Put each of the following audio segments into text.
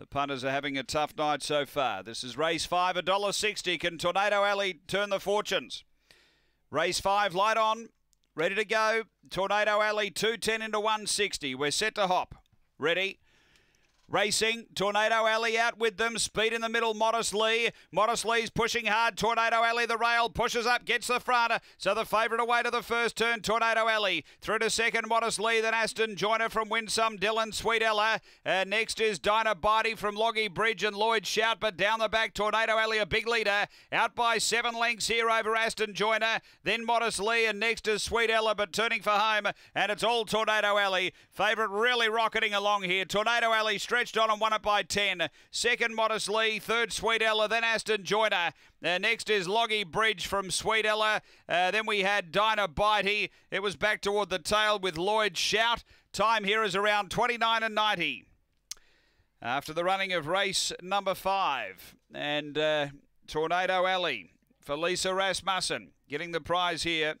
The punters are having a tough night so far. This is race five, a dollar sixty. Can Tornado Alley turn the fortunes? Race five, light on, ready to go. Tornado Alley, 210 into 160. We're set to hop. Ready? Racing, Tornado Alley out with them. Speed in the middle, Modest Lee. Modest Lee's pushing hard. Tornado Alley, the rail, pushes up, gets the front. So the favourite away to the first turn, Tornado Alley. Through to second, Modest Lee, then Aston Joiner from Winsome, Dylan, Sweet Ella. Uh, next is Dinah Barty from Loggy Bridge and Lloyd Shout, but down the back, Tornado Alley, a big leader. Out by seven lengths here over Aston Joiner. Then Modest Lee, and next is Sweet Ella, but turning for home. And it's all Tornado Alley. Favourite really rocketing along here. Tornado Alley straight stretched on and won it by 10. Second, Modest Lee. Third, Sweet Ella. Then Aston Joiner. Uh, next is Loggy Bridge from Sweet Ella. Uh, then we had Dinah Bitey. It was back toward the tail with Lloyd Shout. Time here is around 29 and 90. After the running of race number five. And uh, Tornado Alley for Lisa Rasmussen getting the prize here.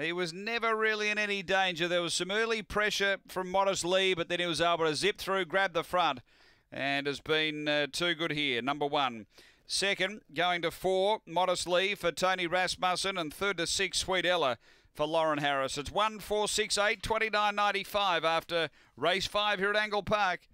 He was never really in any danger. There was some early pressure from Modest Lee, but then he was able to zip through, grab the front, and has been uh, too good here. Number one. Second, going to four, Modest Lee for Tony Rasmussen, and third to six, Sweet Ella for Lauren Harris. It's 1 4 6 8, 29.95 after race five here at Angle Park.